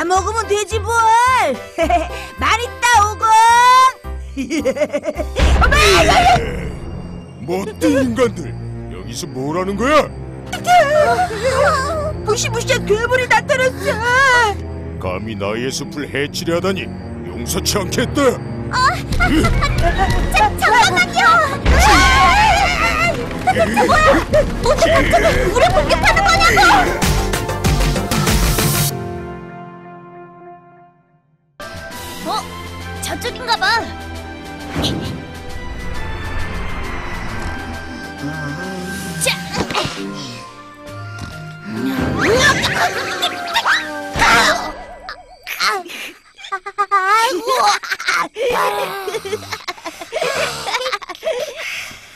다 먹으면 되지 뭘. 많이 따오고. 못된 인간들 여기서 뭘 하는 거야? 무시무시한 괴물이 나타났어. 감히 나의 숲을 해치려 하다니 용서치 않겠다. 잠깐만요! 도대체 뭐야? 어떻게 갑자기 우리 공격하는 거냐고! 저쪽인가 봐. 자.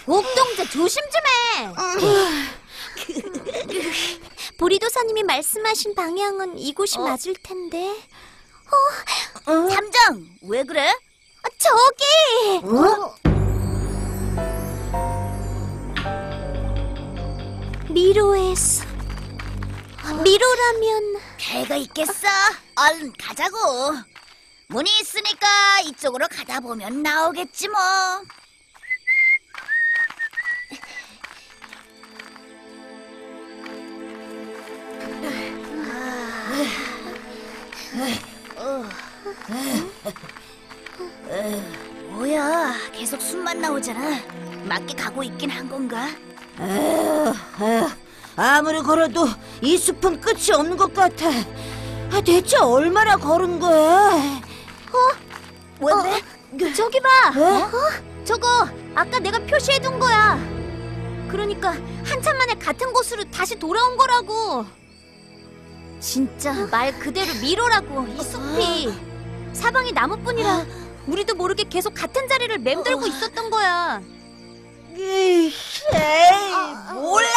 옥동자 조심 좀 해. 보리도사님이 말씀하신 방향은 이곳이 맞을 텐데. 어? 잠정 왜 그래? 저기. 미로에서 미로라면 배가 있겠어. 얼른 가자고. 문이 있으니까 이쪽으로 가다 보면 나오겠지 뭐. 뭐야? 계속 숨만 나오잖아. 맞게 가고 있긴 한 건가? 아무리 걸어도 이 숲은 끝이 없는 것 같아. 아, 대체 얼마나 걸은 거야? 뭔데? 저기 봐. 어? 저거 아까 내가 표시해둔 거야. 그러니까 한참 만에 같은 곳으로 다시 돌아온 거라고. 진짜 말 그대로 미로라고 이 숲이 사방이 나무뿐이라 우리도 모르게 계속 같은 자리를 맴돌고 있었던 거야. 에이, 몰라.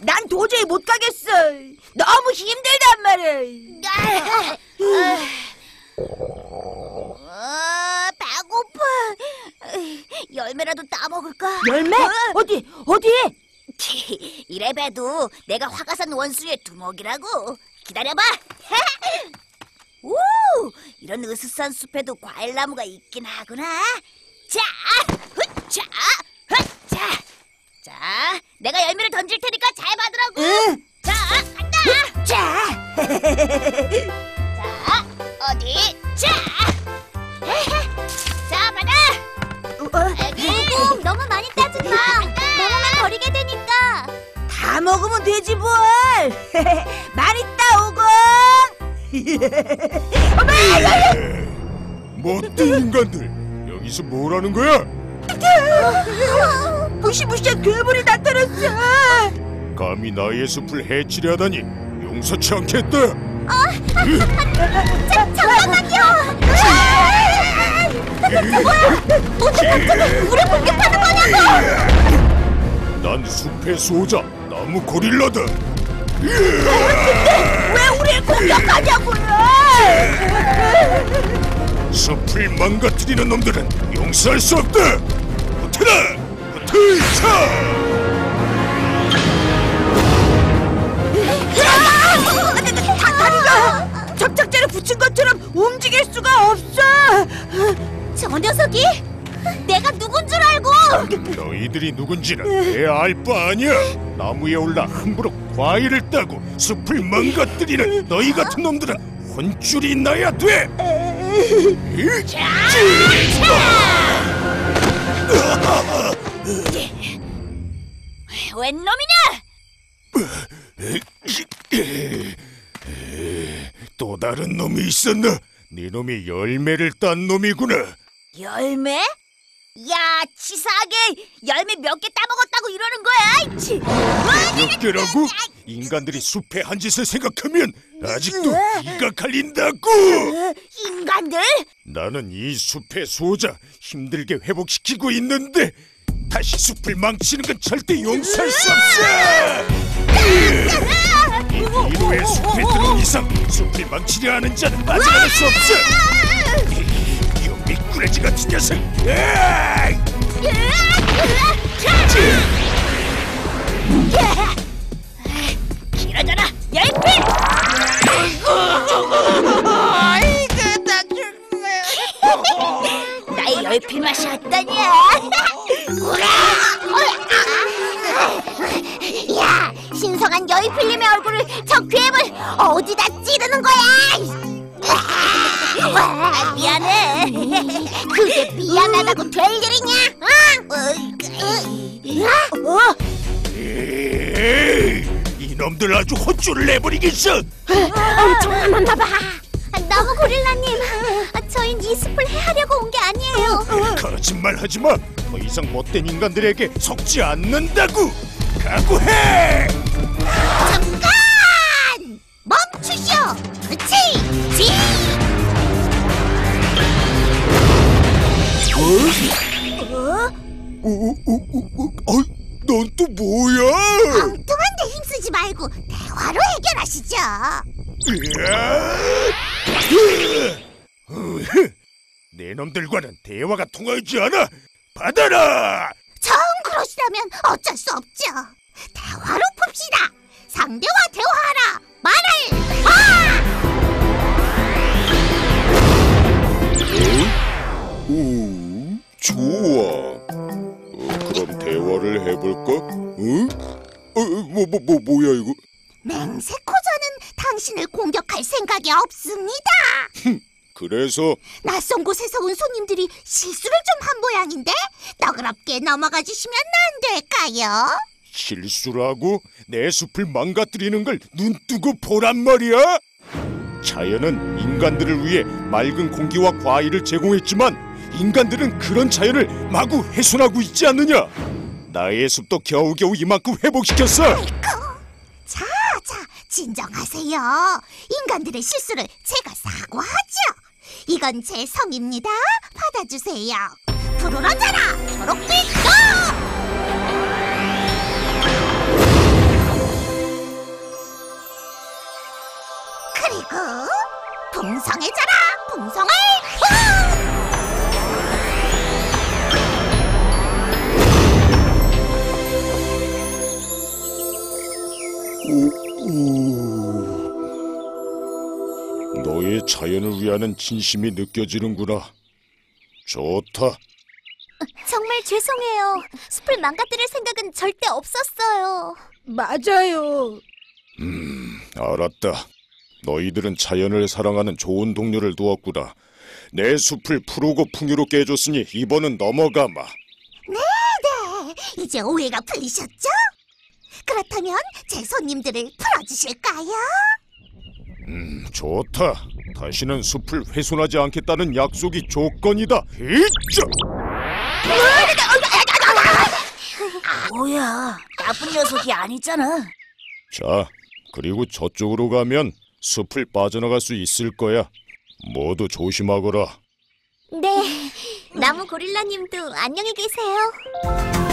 난 도저히 못 가겠어. 너무 힘들단 말이야. 아, 배고파. 열매라도 따먹을까? 열매? 어디? 어디? 이래봬도 내가 화가산 원숭이의 두목이라고. 기다려봐. 오, 이런 으스스한 숲에도 과일 나무가 있긴 하구나. 자, 자, 자, 자, 내가 열매를 던질 테니까 잘 받으라고. 응. 자, 간다. 자, 자, 어디? 자, 자, 받아. 애기. 꼭 너무 많이 따지 마. 먹으면 버리게 되니까. 다 먹으면 되지 뭘. 많이. 못된 인간들 여기서 뭘 하는 거야? 무시무시한 괴물이 나타났어. 감히 나의 숲을 해치려 하다니 용서치 않겠다. 잠깐만요. 어떻게 갑자기 우리 공격하는 거냐고! 난 숲의 소자 나무 고릴라다. 왜 우리를 공격하냐고요? 숲을 망가뜨리는 놈들은 용서할 수 없다. 버텨라, 버텨! 다리가 접착제를 붙인 것처럼 움직일 수가 없어. 저 녀석이 내가 누군 줄 알고 너희들이 누군지는 내 알 바 아니야. 나무에 올라 함부로 과일을 따고 숲을 망가뜨리는 너희 같은 놈들은 혼쭐이 나야 돼. 웬 놈이냐? 또 다른 놈이 있었나? 네 놈이 열매를 딴 놈이구나. 열매? 야, 치사하게 열매 몇 개 따먹었다고 이러는 거야? 치. 몇 개라고? 인간들이 숲의 한 짓을 생각하면 아직도 이가 갈린다고. 인간들? 나는 이 숲의 소자 힘들게 회복시키고 있는데 다시 숲을 망치는 건 절대 용서할 수 없어. 이 미로의 숲에 들어온 이상 숲을 망치려 하는 자는 빠져나갈 수 없어. 쓰레기 같은 녀석! 길어져라, 열핀! 아이고, 나 죽네. 나의 열핀 맛이 어떠냐? 야, 신성한 여의필님의 얼굴을 저 괴물 어디다 찌르는 거야? 아, 미안해. 그게 미안하다고 될 일이냐? 어? 에이, 이놈들 아주 혼쭐을 내버리겠어. 엄청나만 봐봐. 나무 고릴라님, 저흰 이 숲을 해하려고 온 게 아니에요. 거짓말 하지 마. 더 이상 못된 인간들에게 속지 않는다고. 각오해. 잠깐! 멈추시오! 그치! 지! 어, 어, 어, 어, 어, 넌또 뭐야? 엉뚱한데 힘쓰지 말고 대화로 해결하시죠. 내 놈들과는 대화가 통하지 않아. 받아라. 정 그러시다면 어쩔 수 없죠. 대화로 풉시다. 상대와 대화하라. 말을 하! 오, 좋아. 어, 그럼 대화를 해볼까? 응? 어, 뭐, 뭐, 뭐, 뭐야 이거? 맹세코저는 당신을 공격할 생각이 없습니다. 그래서 낯선 곳에서 온 손님들이 실수를 좀 한 모양인데 너그럽게 넘어가 주시면 안 될까요? 실수라고 내 숲을 망가뜨리는 걸 눈뜨고 보란 말이야? 자연은 인간들을 위해 맑은 공기와 과일을 제공했지만 인간들은 그런 자연을 마구 훼손하고 있지 않느냐? 나의 숲도 겨우겨우 이만큼 회복시켰어. 자, 자, 진정하세요. 인간들의 실수를 제가 사과하죠. 이건 제 성입니다. 받아주세요. 푸르러져라, 초록빛 고! 그리고 풍성해져라, 풍성을 너의 자연을 위하는 진심이 느껴지는구나. 좋다. 정말 죄송해요. 숲을 망가뜨릴 생각은 절대 없었어요. 맞아요. 알았다. 너희들은 자연을 사랑하는 좋은 동료를 두었구나. 내 숲을 푸르고 풍요롭게 해줬으니 이번은 넘어가마. 네, 이제 오해가 풀리셨죠? 그렇다면 제 손님들을 풀어주실까요? 음, 좋다. 다시는 숲을 훼손하지 않겠다는 약속이 조건이다. 히짜! 뭐야, 나쁜 녀석이 아니잖아. 자, 그리고 저쪽으로 가면 숲을 빠져나갈 수 있을 거야. 모두 조심하거라. 네, 나무 고릴라님도 안녕히 계세요.